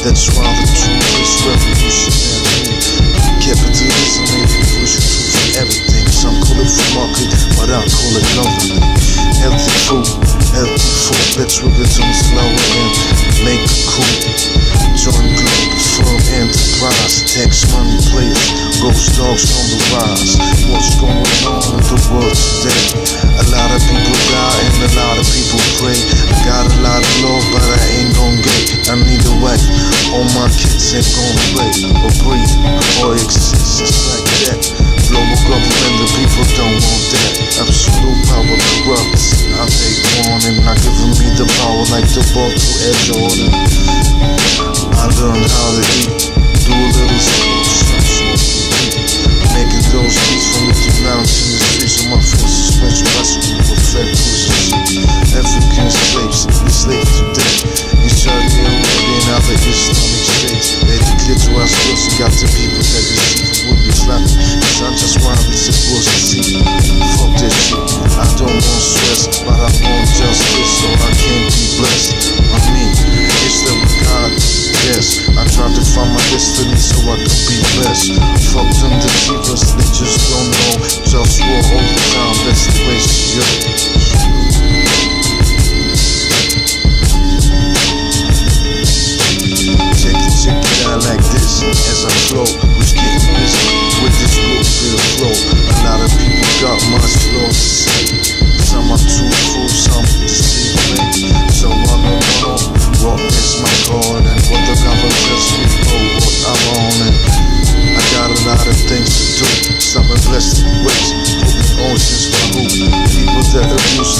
That's why the truth is revolutionary. Capitalism ain't truth for everything. Some call it free market, but I call it government. Healthy food, healthy food. It on slow and make a coup. Join global firm enterprise. Tax money players, GhostDogz on the rise. What's going on the world today? A lot of people die and a lot of people pray. I got a lot of love, but I ain't gon' get. I need a wife. All my kids ain't gon' play or breathe or exist just like that. Global government, the people don't want that. Absolute power corrupts. I take one and not giving me the power like the ball to Ed Jordan. Got the people that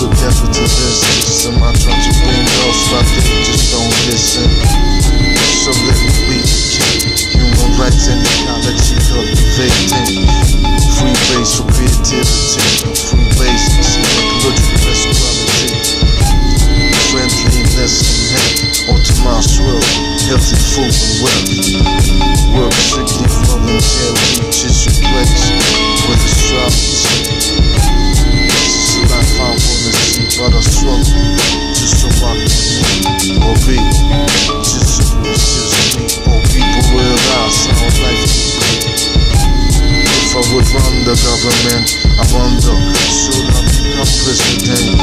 abuse the capitalist system. I try to bring those, but they just don't listen. I would run the government, I wonder should I become president.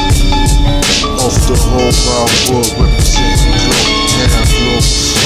Of the whole wide world representing globe, 10 globe